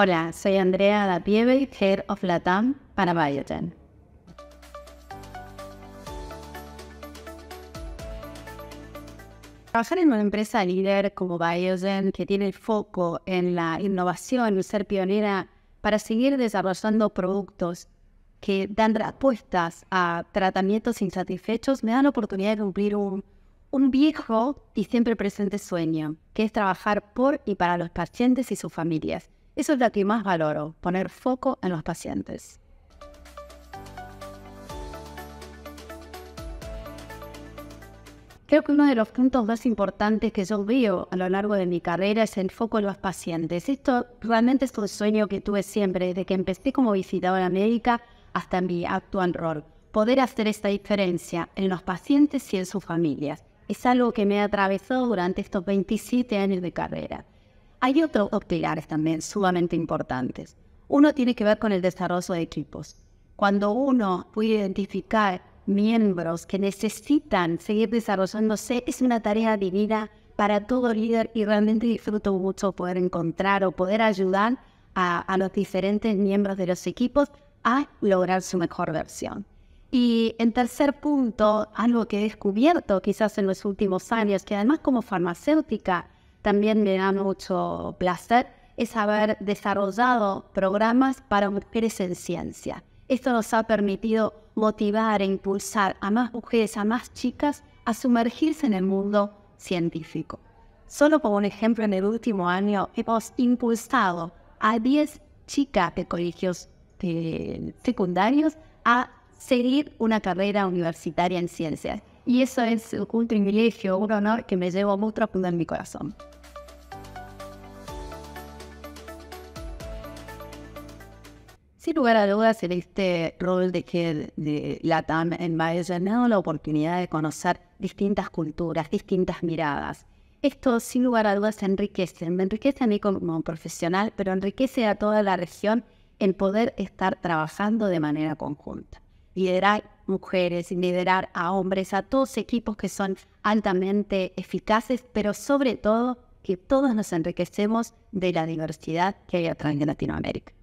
Hola, soy Andrea Dapieve, Head of Latam para Biogen. Trabajar en una empresa líder como Biogen, que tiene el foco en la innovación y ser pionera para seguir desarrollando productos que dan respuestas a tratamientos insatisfechos, me dan la oportunidad de cumplir un, un viejo y siempre presente sueño, que es trabajar por y para los pacientes y sus familias. Eso es lo que más valoro, poner foco en los pacientes. Creo que uno de los puntos más importantes que yo veo a lo largo de mi carrera es el foco en los pacientes. Esto realmente es un sueño que tuve siempre, desde que empecé como visitadora médica hasta mi actual rol. Poder hacer esta diferencia en los pacientes y en sus familias es algo que me ha atravesado durante estos 27 años de carrera. Hay otros pilares también sumamente importantes. Uno tiene que ver con el desarrollo de equipos. Cuando uno puede identificar miembros que necesitan seguir desarrollándose es una tarea divina para todo líder y realmente disfruto mucho poder encontrar o poder ayudar a, los diferentes miembros de los equipos a lograr su mejor versión. Y en tercer punto, algo que he descubierto quizás en los últimos años, que además como farmacéutica también me da mucho placer, es haber desarrollado programas para mujeres en ciencia. Esto nos ha permitido motivar e impulsar a más mujeres, a más chicas a sumergirse en el mundo científico. Solo como un ejemplo, en el último año hemos impulsado a 10 chicas de colegios secundarios a seguir una carrera universitaria en ciencias. Y eso es un privilegio, un honor que me llevo muy profundo en mi corazón. Sin lugar a dudas, en este rol de que de LATAM en me ha dado la oportunidad de conocer distintas culturas, distintas miradas. Esto, sin lugar a dudas, enriquece. Me enriquece a mí como profesional, pero enriquece a toda la región en poder estar trabajando de manera conjunta. Liderar mujeres, liderar a hombres, a todos equipos que son altamente eficaces, pero sobre todo que todos nos enriquecemos de la diversidad que hay atrás de Latinoamérica.